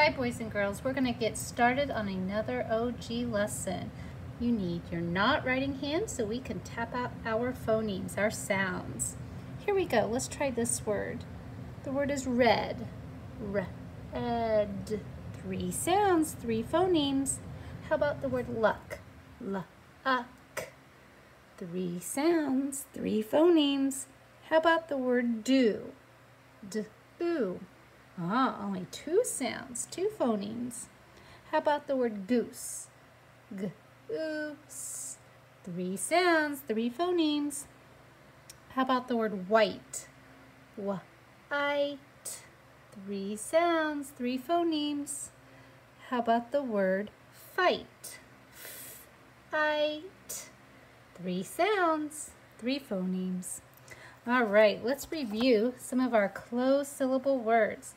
Hi boys and girls, we're going to get started on another OG lesson. You need your not writing hand so we can tap out our phonemes, our sounds. Here we go, let's try this word. The word is red. Red. Three sounds, three phonemes. How about the word luck? Luck. Three sounds, three phonemes. How about the word do? Do. Ah, only two sounds, two phonemes. How about the word goose? Goose. Three sounds, three phonemes. How about the word white? White. Three sounds, three phonemes. How about the word fight? Fight. Three sounds, three phonemes. All right, let's review some of our closed syllable words.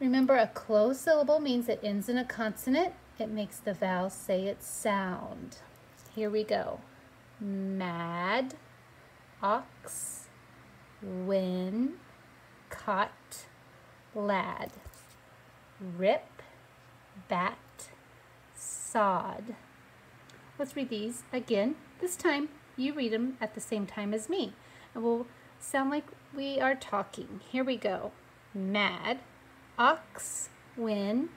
Remember, a closed syllable means it ends in a consonant. It makes the vowel say its sound. Here we go. Mad, ox, win, caught, lad. Rip, bat, sod. Let's read these again. This time, you read them at the same time as me. And we'll sound like we are talking. Here we go. Mad, ox, win,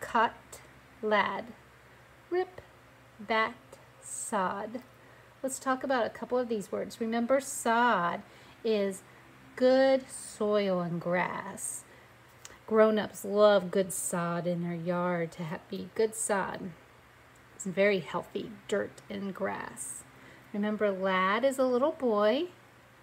cut, lad, rip, bat, sod. Let's talk about a couple of these words. Remember, sod is good soil and grass. Grown-ups love good sod in their yard to have, be good sod. It's very healthy, dirt and grass. Remember, lad is a little boy.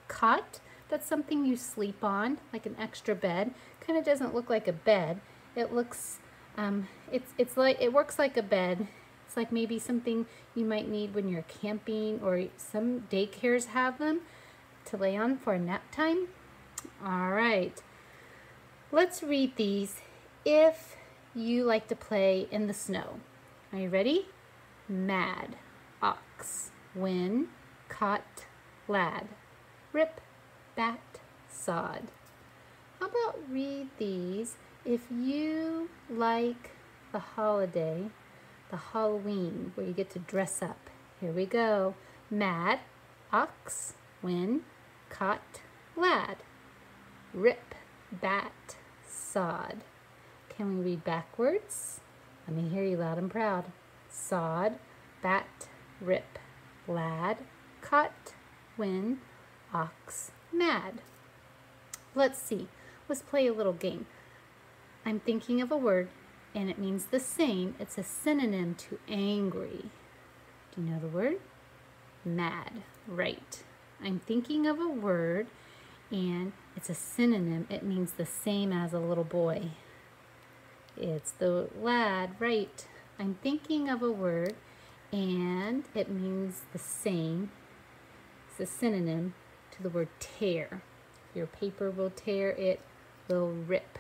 Cot that's something you sleep on, like an extra bed. Kind of doesn't look like a bed. It looks, um, it's, it's like, it works like a bed. It's like maybe something you might need when you're camping or some daycares have them to lay on for nap time. All right, let's read these if you like to play in the snow. Are you ready? Mad, ox, win, caught, lad, rip, bat sod. How about read these if you like the holiday, the Halloween, where you get to dress up. Here we go. Mad, ox, win, caught, lad. Rip, bat, sod. Can we read backwards? Let me hear you loud and proud. Sod, bat, rip, lad, caught, win, ox, mad. Let's see. Let's play a little game. I'm thinking of a word and it means the same. It's a synonym to angry. Do you know the word? Mad. Right. I'm thinking of a word and it's a synonym. It means the same as a little boy. It's the lad. Right. I'm thinking of a word and it means the same. It's a synonym to the word tear. Your paper will tear, it will rip.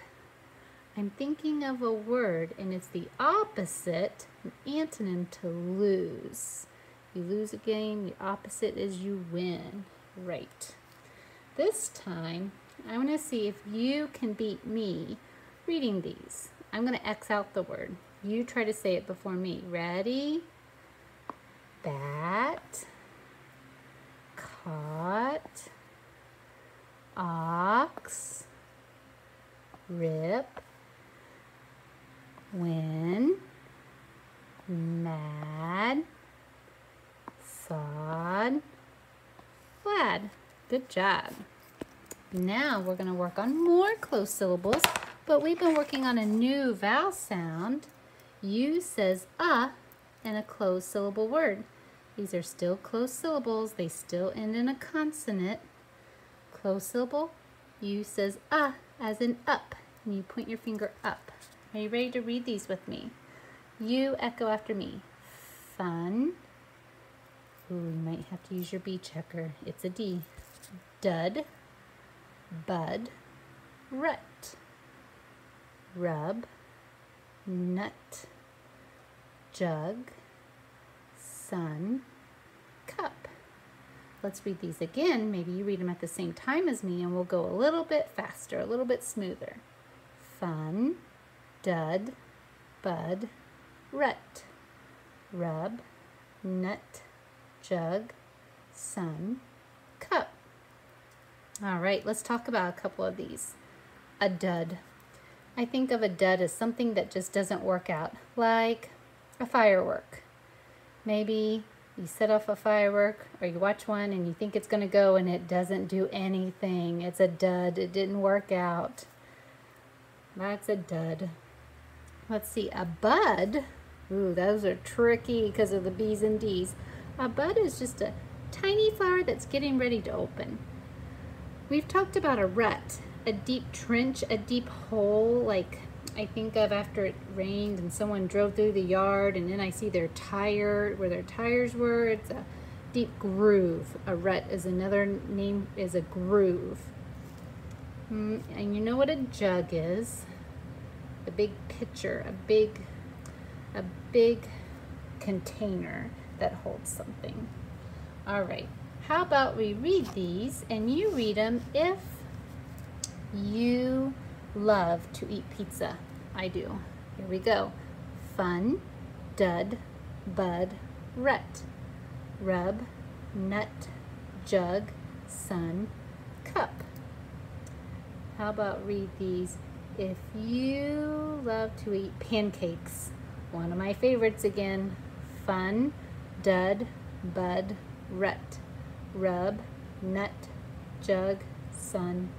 I'm thinking of a word and it's the opposite, an antonym to lose. You lose a game, the opposite is you win. Right. This time, I want to see if you can beat me reading these. I'm going to X out the word. You try to say it before me. Ready? Bat. Caught ox, rip, win, mad, sod, glad. Good job. Now we're going to work on more closed syllables, but we've been working on a new vowel sound. U says uh in a closed syllable word. These are still closed syllables. They still end in a consonant closed syllable. U says ah as in up, and you point your finger up. Are you ready to read these with me? You echo after me. Fun. Ooh, you might have to use your B checker. It's a D. Dud. Bud. Rut. Rub. Nut. Jug. Sun. Cup. Let's read these again. Maybe you read them at the same time as me and we'll go a little bit faster, a little bit smoother. Fun, dud, bud, rut, rub, nut, jug, sun, cup. All right, let's talk about a couple of these. A dud. I think of a dud as something that just doesn't work out, like a firework. Maybe you set off a firework or you watch one and you think it's going to go and it doesn't do anything. It's a dud. It didn't work out. That's a dud. Let's see, a bud. Ooh, those are tricky because of the B's and D's. A bud is just a tiny flower that's getting ready to open. We've talked about a rut, a deep trench, a deep hole, like I think of after it rained and someone drove through the yard and then I see their tire, where their tires were. It's a deep groove. A rut is another name, is a groove. Mm, and you know what a jug is? A big pitcher, a big, a big container that holds something. All right, how about we read these and you read them if you love to eat pizza. I do. Here we go. Fun, dud, bud, rut. Rub, nut, jug, sun, cup. How about read these? If you love to eat pancakes, one of my favorites again. Fun, dud, bud, rut. Rub, nut, jug, sun.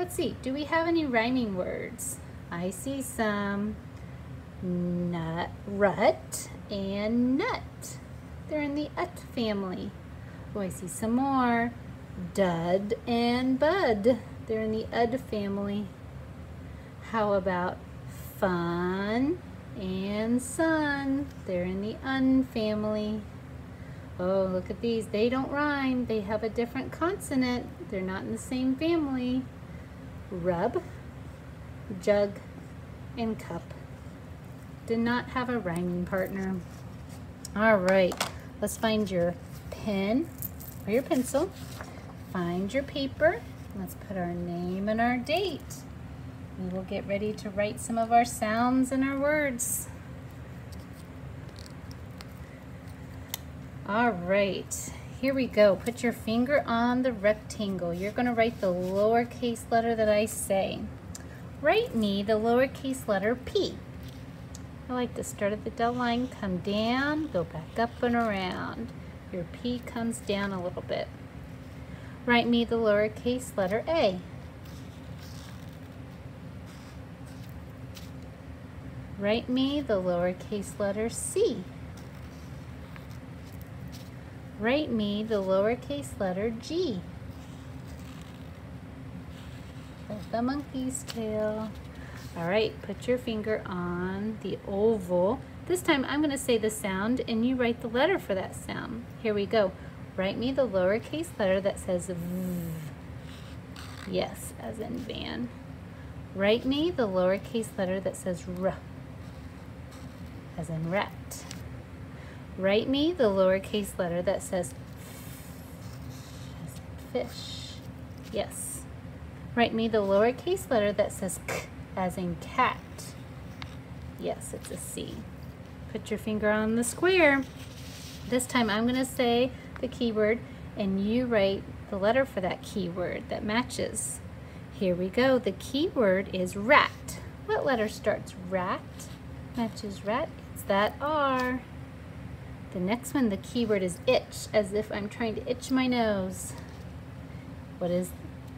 Let's see, do we have any rhyming words? I see some nut, rut, and nut. They're in the ut family. Oh, I see some more. Dud and bud. They're in the ud family. How about fun and sun? They're in the un family. Oh, look at these. They don't rhyme. They have a different consonant. They're not in the same family rub, jug, and cup. Did not have a rhyming partner. All right, let's find your pen or your pencil. Find your paper. Let's put our name and our date. We will get ready to write some of our sounds and our words. All right, here we go. Put your finger on the rectangle. You're going to write the lowercase letter that I say. Write me the lowercase letter P. I like to start at the dot line, come down, go back up and around. Your P comes down a little bit. Write me the lowercase letter A. Write me the lowercase letter C. Write me the lowercase letter G. The monkey's tail. All right, put your finger on the oval. This time I'm gonna say the sound and you write the letter for that sound. Here we go. Write me the lowercase letter that says V. Yes, as in van. Write me the lowercase letter that says R, as in rat. Write me the lowercase letter that says fish. Yes. Write me the lowercase letter that says k as in cat. Yes, it's a C. Put your finger on the square. This time I'm going to say the keyword and you write the letter for that keyword that matches. Here we go. The keyword is rat. What letter starts rat? Matches rat. It's that R. The next one, the keyword is itch, as if I'm trying to itch my nose. What is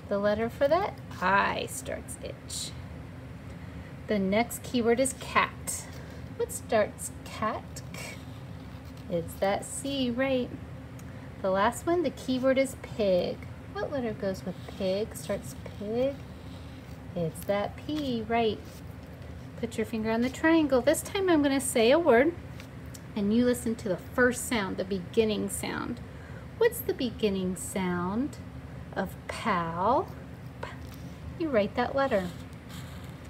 the letter for that? I starts itch. The next keyword is cat. What starts cat? It's that C, right? The last one, the keyword is pig. What letter goes with pig? Starts pig. It's that P, right? Put your finger on the triangle. This time I'm going to say a word and you listen to the first sound, the beginning sound. What's the beginning sound of pal? You write that letter.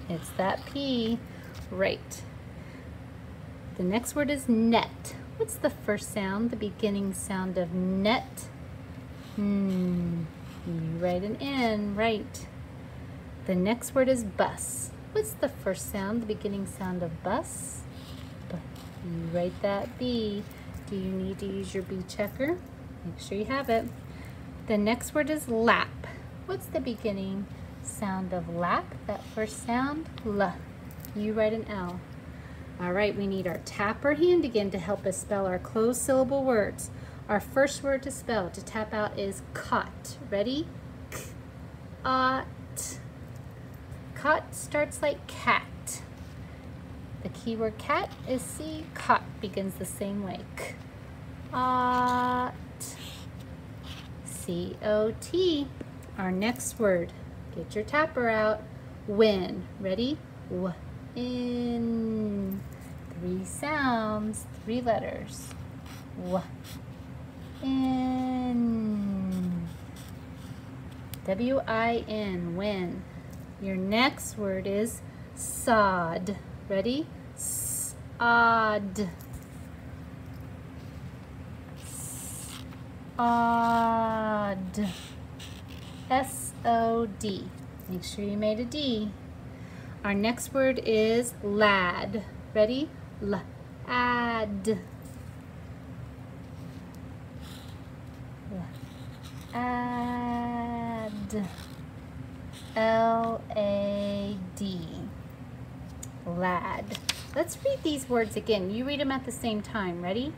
It's that P. Right. The next word is net. What's the first sound, the beginning sound of net? Hmm. You write an N, right. The next word is bus. What's the first sound, the beginning sound of bus? You write that B. Do you need to use your B checker? Make sure you have it. The next word is lap. What's the beginning sound of lap? That first sound, L. You write an L. All right, we need our tapper hand again to help us spell our closed syllable words. Our first word to spell, to tap out, is cot. Ready? Ot. Cot starts like cat. The keyword cat is C. Cot begins the same way. Ot. C-O-T. Our next word, get your tapper out. Win. Ready? W. In. Three sounds, three letters. W. In. W-I-N, win. Your next word is sod. Ready? S-odd. Odd. S-O-D. Make sure you made a D. Our next word is lad. Ready? L-ad. Add. L-A-D. Lad. Let's read these words again. You read them at the same time. Ready?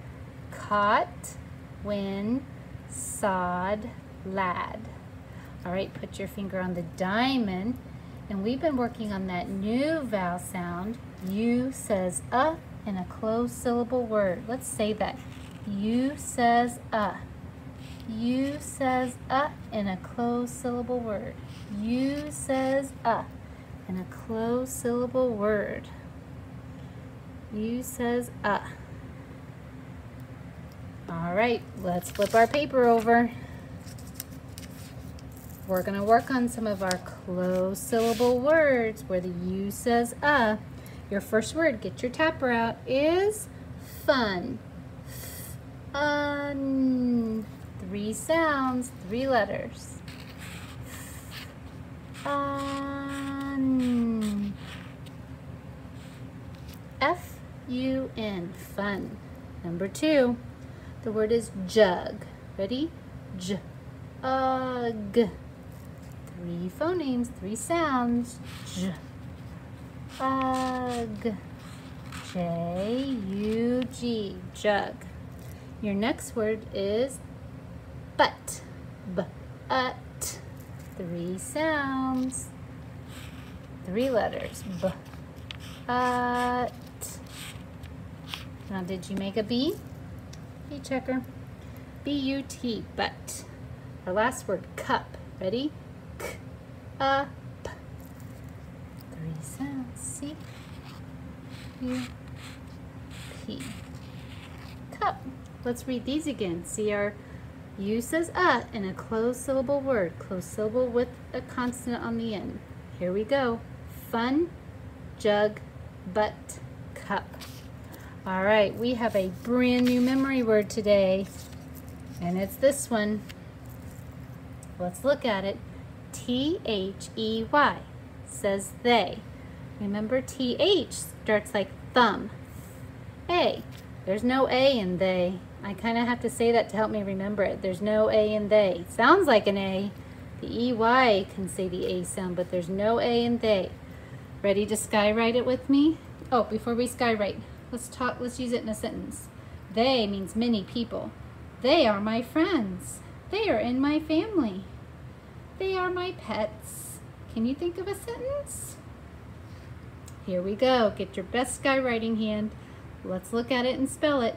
Caught, win, sod, lad. All right, put your finger on the diamond. And we've been working on that new vowel sound. U says uh in a closed syllable word. Let's say that. U says uh. U says uh in a closed syllable word. U says uh in a closed syllable word. U says uh. All right, let's flip our paper over. We're going to work on some of our closed syllable words where the U says uh. Your first word, get your tapper out, is fun. Fun. Three sounds, three letters. Fun. Hmm. F-U-N, fun. Number two, the word is jug. Ready? J, ug. Three phonemes, three sounds. J, ug. J-U-G, jug. Your next word is but. B-ut. Three sounds. Three letters. B-ut. Now, did you make a B? B checker. B-U-T, but. Our last word, cup. Ready? K, up. Three sounds. C, U, P. Cup. Let's read these again. See our U says uh in a closed syllable word. Closed syllable with a consonant on the end. Here we go. Fun, jug, but, cup. All right, we have a brand new memory word today, and it's this one. Let's look at it. T-H-E-Y says they. Remember T-H starts like thumb. A. There's no A in they. I kind of have to say that to help me remember it. There's no A in they. Sounds like an A. The EY can say the A sound, but there's no A in they. Ready to skywrite it with me? Oh, before we skywrite, let's talk, let's use it in a sentence. They means many people. They are my friends. They are in my family. They are my pets. Can you think of a sentence? Here we go. Get your best skywriting hand. Let's look at it and spell it.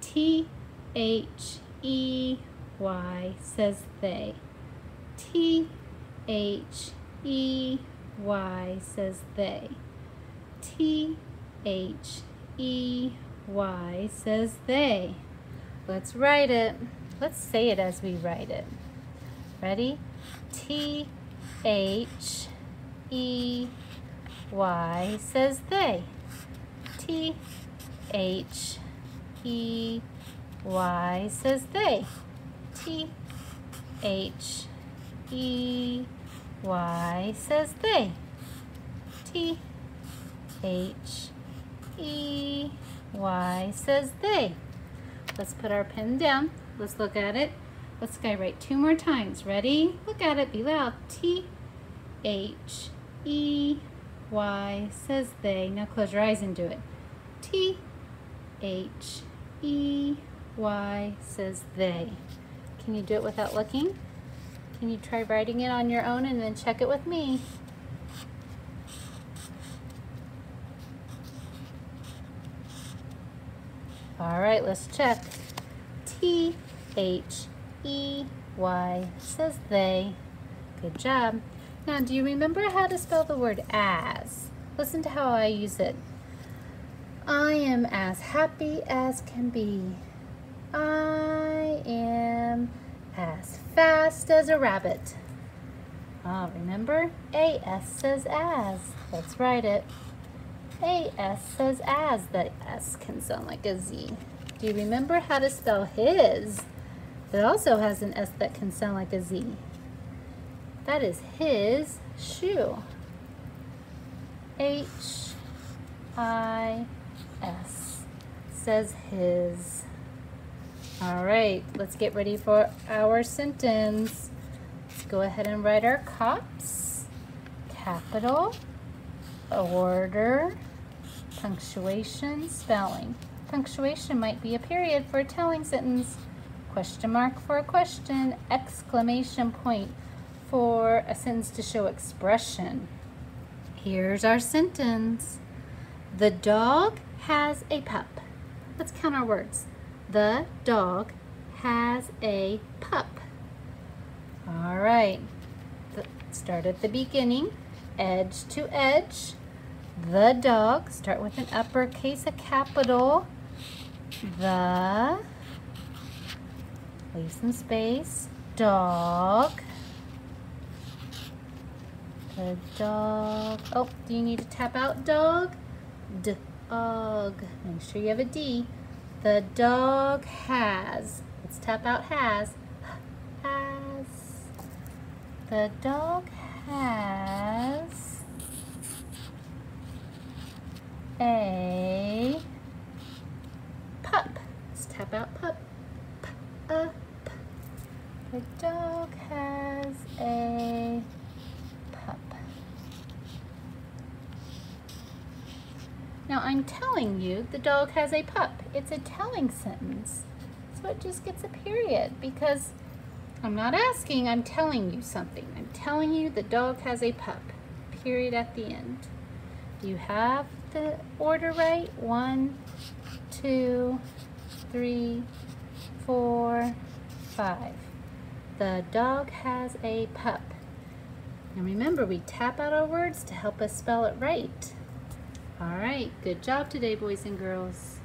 T H E Y says they. T H E Y says they. T H E Y says they. Let's write it. Let's say it as we write it. Ready? T H E Y says they. T H E Y says they. T H E Y says they. T H E Y says they. Let's put our pen down. Let's look at it. Let's go write two more times. Ready? Look at it. Be loud. T H E Y says they. Now close your eyes and do it. T H E Y says they. Can you do it without looking? Can you try writing it on your own and then check it with me? All right, let's check. T H E Y says they. Good job. Now, do you remember how to spell the word as? Listen to how I use it. I am as happy as can be. I am as fast as a rabbit. Ah, remember? A-S says as. Let's write it. A-S says as. The S can sound like a Z. Do you remember how to spell his? It also has an S that can sound like a Z. That is his shoe. H I S says his. All right, let's get ready for our sentence. Let's go ahead and write our cops. Capital, order, punctuation, spelling. Punctuation might be a period for a telling sentence, question mark for a question, exclamation point for a sentence to show expression. Here's our sentence. The dog has a pup. Let's count our words. The dog has a pup. All right. Start at the beginning. Edge to edge. The dog. Start with an uppercase, a capital. The. Leave some space. Dog. The dog. Oh, do you need to tap out dog? Dog. Make sure you have a D. The dog has. Let's tap out has. Has. The dog has a pup. Let's tap out pup. Pup. The dog has a Now I'm telling you the dog has a pup. It's a telling sentence. So it just gets a period because I'm not asking, I'm telling you something. I'm telling you the dog has a pup. Period at the end. Do you have the order right? One, two, three, four, five. The dog has a pup. And remember, we tap out our words to help us spell it right. All right, good job today, boys and girls.